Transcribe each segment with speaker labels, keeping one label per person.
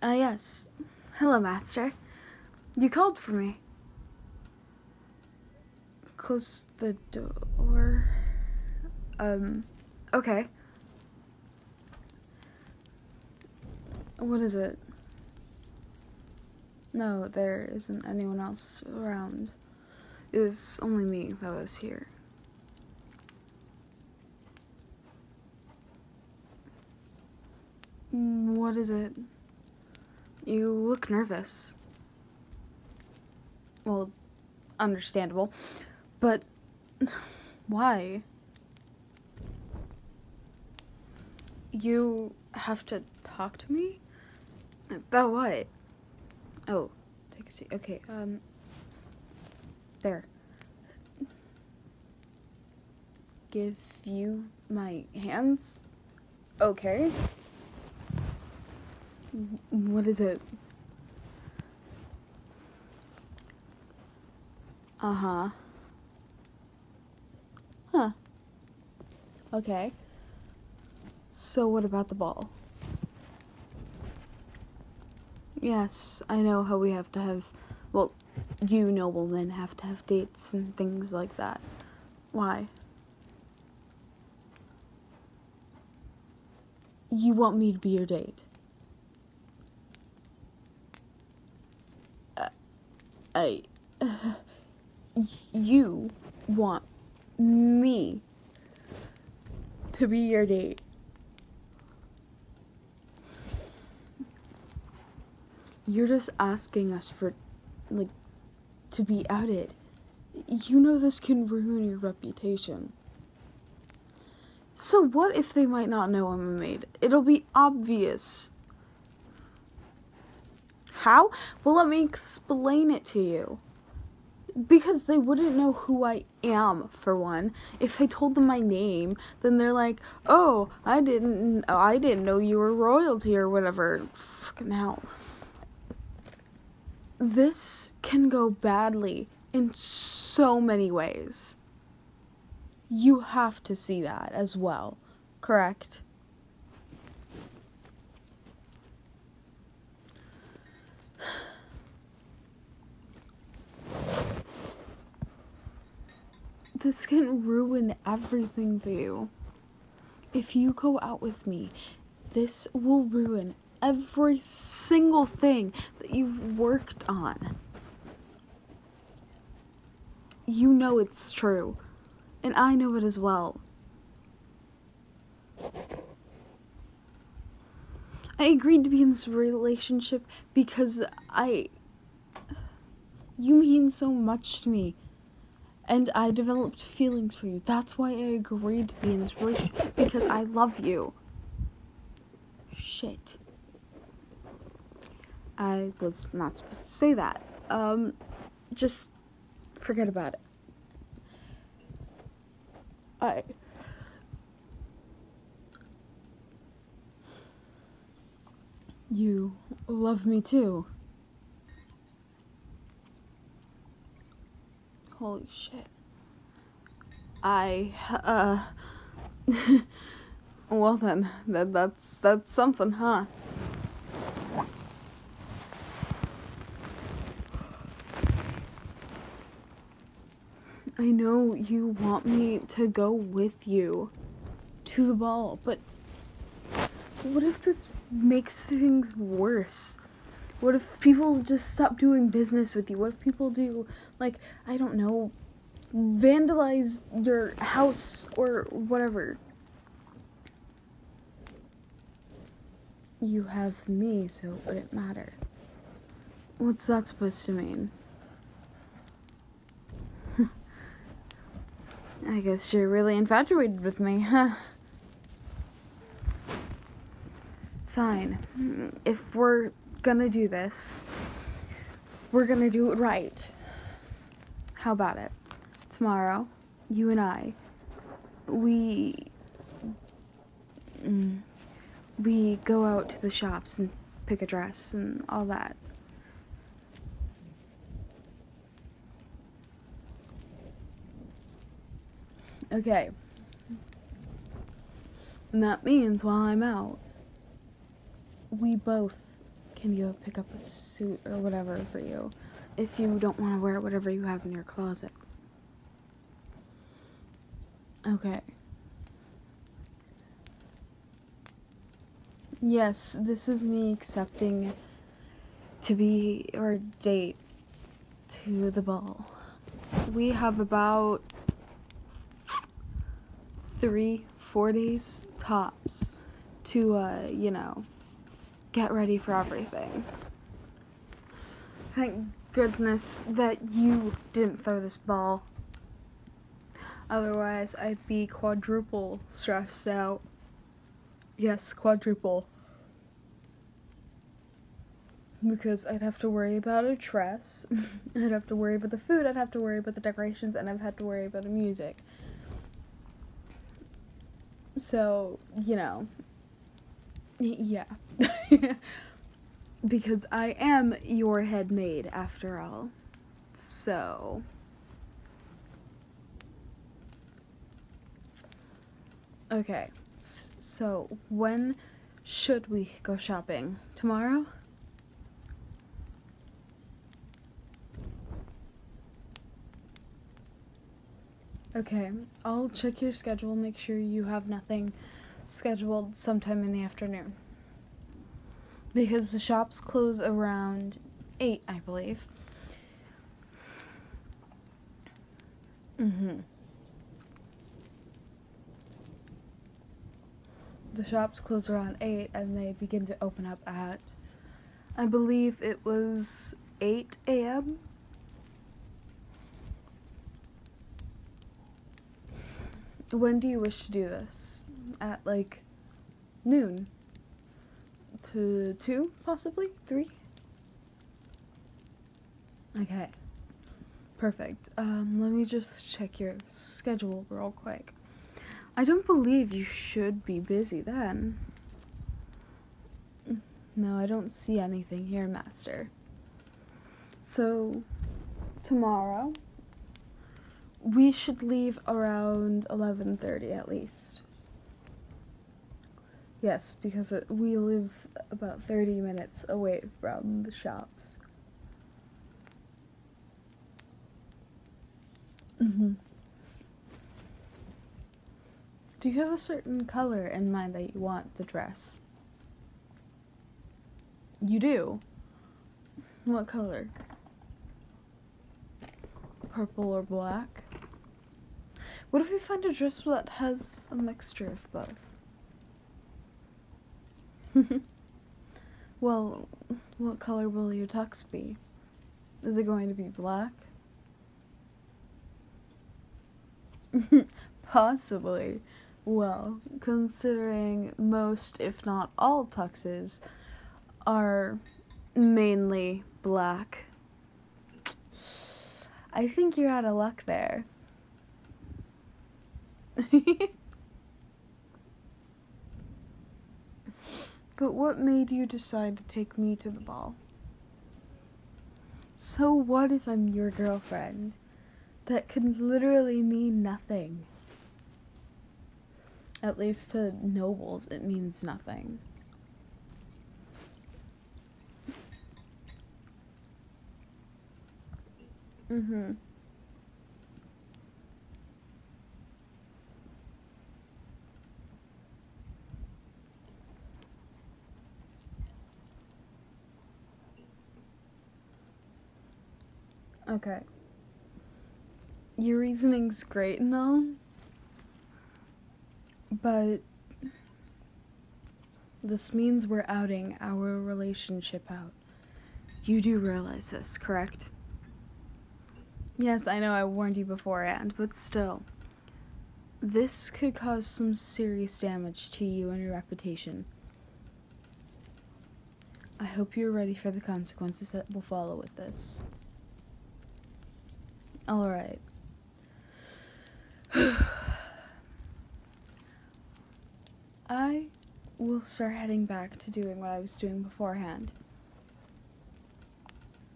Speaker 1: Uh, yes. Hello, Master. You called for me. Close the door. Um, okay. What is it? No, there isn't anyone else around. It was only me that was here. Mm, What is it? You look nervous. Well, understandable. But why? You have to talk to me? About what? Oh, take a seat. Okay, um. There. Give you my hands? Okay. What is it? Uh huh. Huh. Okay. So, what about the ball? Yes, I know how we have to have. Well, you noblemen have to have dates and things like that. Why? You want me to be your date? Uh, I. you want me to be your date? You're just asking us for, like, to be outed. You know this can ruin your reputation. So what if they might not know I'm a maid? It'll be obvious. How? Well, let me explain it to you. Because they wouldn't know who I am, for one. If I told them my name, then they're like, "Oh, I didn't, I didn't know you were royalty or whatever." Fucking hell. This can go badly in so many ways. You have to see that as well, correct? This can ruin everything for you. If you go out with me, this will ruin every single thing that you've worked on. You know it's true, and I know it as well. I agreed to be in this relationship because I. You mean so much to me. And I developed feelings for you. That's why I agreed to be in this relationship because I love you. Shit. I was not supposed to say that. Um, just forget about it. I. You love me too. Holy shit. I, uh. well then, that, that's, that's something, huh? I know you want me to go with you to the ball, but what if this makes things worse? What if people just stop doing business with you? What if people do, like, I don't know, vandalize your house or whatever? You have me, so it wouldn't matter. What's that supposed to mean? I guess you're really infatuated with me, huh? Fine. If we're gonna do this, we're gonna do it right. How about it? Tomorrow, you and I, we. mm, we go out to the shops and pick a dress and all that. Okay. And that means while I'm out, we both can go pick up a suit or whatever for you if you don't want to wear whatever you have in your closet. Okay. Yes, this is me accepting to be or date to the ball. We have about three, four days tops to, uh, you know, get ready for everything. Thank goodness that you didn't throw this ball. Otherwise, I'd be quadruple stressed out. Yes, quadruple. Because I'd have to worry about a dress, I'd have to worry about the food, I'd have to worry about the decorations, and I'd have to worry about the music. So, you know, yeah. because I am your head maid after all. So. Okay. So, when should we go shopping? Tomorrow? Okay, I'll check your schedule, make sure you have nothing scheduled sometime in the afternoon. Because the shops close around 8, I believe. Mm-hmm. The shops close around 8 and they begin to open up at, I believe it was 8 a.m. When do you wish to do this? At like noon? To 2, possibly? 3? Okay. Perfect. Um, let me just check your schedule real quick. I don't believe you should be busy then. No, I don't see anything here, Master. So, tomorrow, we should leave around 11.30 at least. Yes, because it, we live about 30 minutes away from the shops. Mm-hmm. Do you have a certain color in mind that you want the dress? You do? What color? Purple or black? What if we find a dress that has a mixture of both? well, what color will your tux be? Is it going to be black? Possibly. Well, considering most, if not all, tuxes are mainly black, I think you're out of luck there. but what made you decide to take me to the ball? So what if I'm your girlfriend? That could literally mean nothing. At least to nobles, it means nothing. Mm-hmm. Okay. Your reasoning's great and all, but this means we're outing our relationship out. You do realize this, correct? Yes, I know I warned you beforehand, but still. This could cause some serious damage to you and your reputation. I hope you're ready for the consequences that will follow with this. Alright. I will start heading back to doing what I was doing beforehand.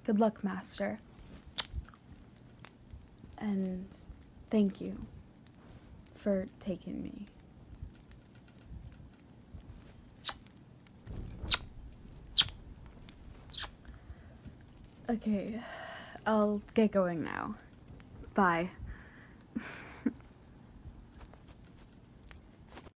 Speaker 1: Good luck, Master. And thank you for taking me. Okay, I'll get going now. Bye.